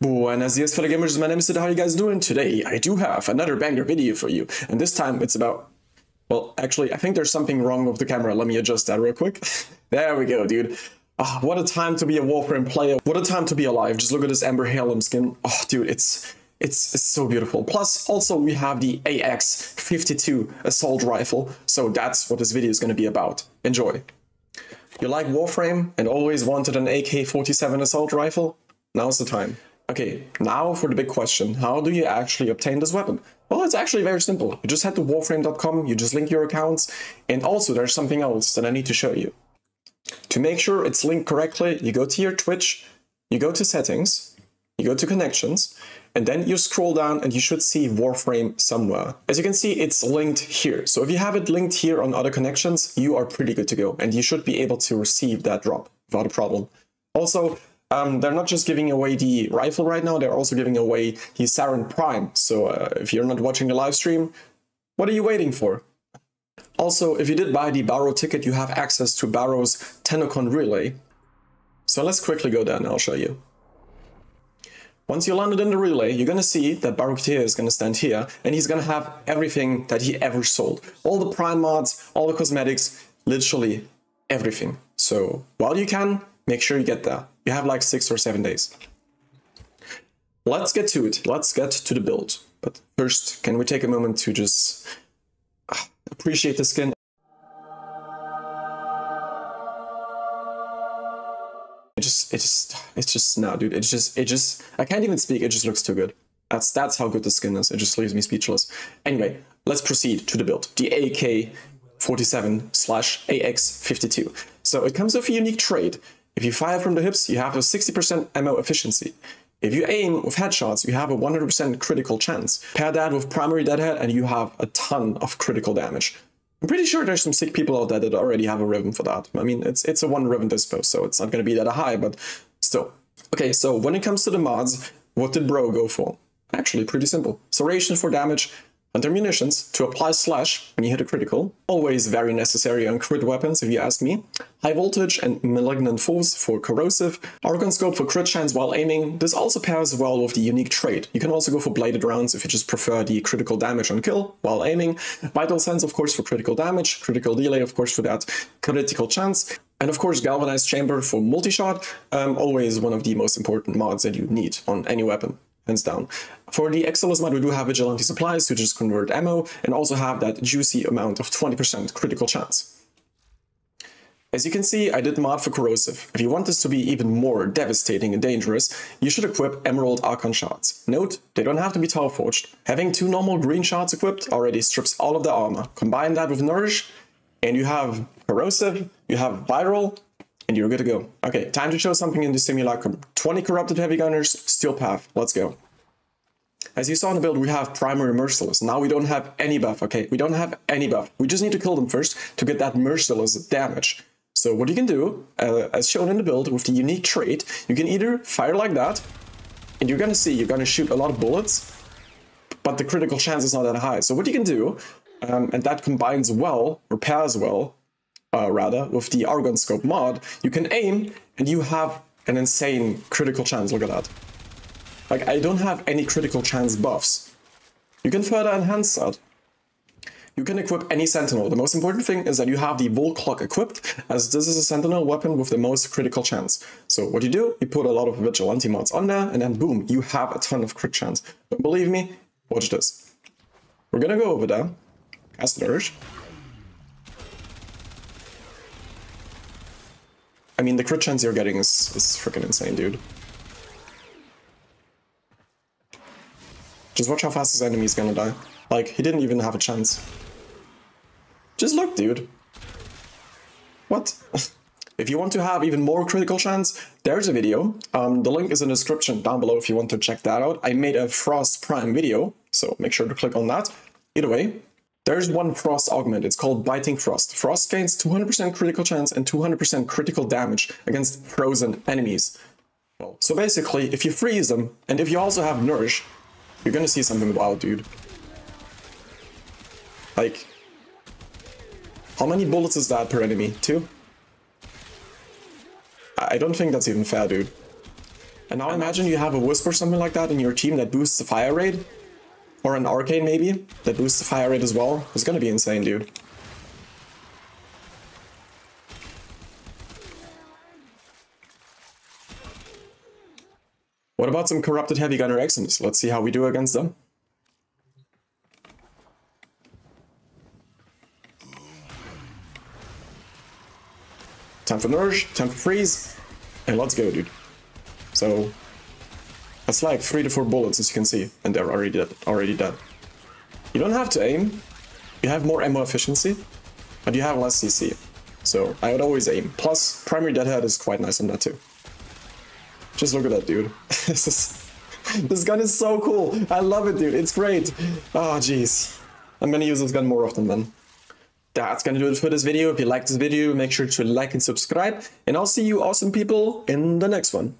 Buenos dias, fellow gamers. My name is Sid. How are you guys doing today? I do have another banger video for you, and this time it's about. Well, actually, I think there's something wrong with the camera. Let me adjust that real quick. there we go, dude. Ah, what a time to be a Warframe player. What a time to be alive. Just look at this Ember Heirloom skin. Oh, dude, it's it's, it's so beautiful. Plus, also we have the AX-52 assault rifle, so that's what this video is going to be about. Enjoy. You like Warframe and always wanted an AK-47 assault rifle? Now's the time. Okay, now for the big question. How do you actually obtain this weapon? Well, it's actually very simple. You just head to warframe.com, you just link your accounts, and also there's something else that I need to show you. To make sure it's linked correctly, you go to your Twitch, you go to settings, you go to connections, and then you scroll down and you should see Warframe somewhere. As you can see, it's linked here. So if you have it linked here on other connections, you are pretty good to go, and you should be able to receive that drop without a problem. Also, um, they're not just giving away the rifle right now, they're also giving away the Saryn Prime. So uh, if you're not watching the live stream, what are you waiting for? Also, if you did buy the Baro ticket, you have access to Baro's TennoCon Relay. So let's quickly go there and I'll show you. Once you landed in the relay, you're gonna see that Baro is gonna stand here, and he's gonna have everything that he ever sold. All the prime mods, all the cosmetics, literally everything. So while you can, make sure you get there. You have like six or seven days. Let's get to it. Let's get to the build. But first, can we take a moment to just ah, appreciate the skin? It just, it just, it's just, no, dude, it's just, it just, I can't even speak, it just looks too good. That's, that's how good the skin is, it just leaves me speechless. Anyway, let's proceed to the build. The AK-47 slash AX-52. So it comes with a unique trait. If you fire from the hips, you have a 60% ammo efficiency. If you aim with headshots, you have a 100% critical chance. Pair that with primary deadhead and you have a ton of critical damage. I'm pretty sure there's some sick people out there that already have a ribbon for that. I mean, it's it's a one ribbon dispo, so it's not going to be that high, but still. Okay, so when it comes to the mods, what did Bro go for? Actually, pretty simple. Serration for damage, Hunter munitions to apply slash when you hit a critical, always very necessary on crit weapons if you ask me. High voltage and malignant force for corrosive. Argon scope for crit chance while aiming. This also pairs well with the unique trait. You can also go for bladed rounds if you just prefer the critical damage on kill while aiming. Vital sense of course for critical damage. Critical delay of course for that critical chance. And of course, Galvanized Chamber for multi-shot, um, always one of the most important mods that you need on any weapon hands down. For the Exilus mod, we do have Vigilante supplies to just convert ammo and also have that juicy amount of 20% critical chance. As you can see, I did mod for Corrosive. If you want this to be even more devastating and dangerous, you should equip Emerald Archon shards. Note, they don't have to be Tau Forged. Having two normal green shards equipped already strips all of the armor. Combine that with Nourish, and you have Corrosive, you have Viral, and you're good to go. Okay, time to show something in the simulacrum. 20 corrupted heavy gunners, steel path, let's go. As you saw in the build, we have primary merciless. Now we don't have any buff, okay? We don't have any buff. We just need to kill them first to get that merciless damage. So what you can do, uh, as shown in the build with the unique trait, you can either fire like that, and you're gonna see you're gonna shoot a lot of bullets, but the critical chance is not that high. So what you can do, um, and that combines well, or pairs well, uh, rather, with the Argon Scope mod, you can aim and you have an insane critical chance. Look at that. Like, I don't have any critical chance buffs. You can further enhance that. You can equip any Sentinel. The most important thing is that you have the Vulklok equipped, as this is a Sentinel weapon with the most critical chance. So what you do, you put a lot of Vigilante mods on there, and then boom, you have a ton of crit chance. But believe me, watch this. We're gonna go over there, cast Nourish, I mean, the crit chance you're getting is, is freaking insane, dude. Just watch how fast this enemy is gonna die. Like, he didn't even have a chance. Just look, dude. What? if you want to have even more critical chance, there's a video. Um, the link is in the description down below if you want to check that out. I made a Frost Prime video, so make sure to click on that. Either way, there's one Frost augment, it's called Biting Frost. Frost gains 200% critical chance and 200% critical damage against frozen enemies. So basically, if you freeze them, and if you also have Nourish, you're gonna see something wild, dude. Like, how many bullets is that per enemy? Two? I don't think that's even fair, dude. And now imagine you have a Wisp or something like that in your team that boosts the fire rate. Or an Arcane maybe, that boosts the fire rate as well. It's gonna be insane, dude. What about some corrupted heavy gunner Eximus? Let's see how we do against them. Time for Nourish, time for Freeze, and let's go, dude. So, that's like 3 to 4 bullets, as you can see, and they're already dead. Already dead. You don't have to aim, you have more ammo efficiency, but you have less CC. So, I would always aim. Plus, Primary Deadhead is quite nice on that too. Just look at that, dude. this is... This gun is so cool! I love it, dude. It's great! Oh, jeez. I'm gonna use this gun more often then that's gonna do it for this video. If you liked this video, make sure to like and subscribe, and I'll see you awesome people in the next one.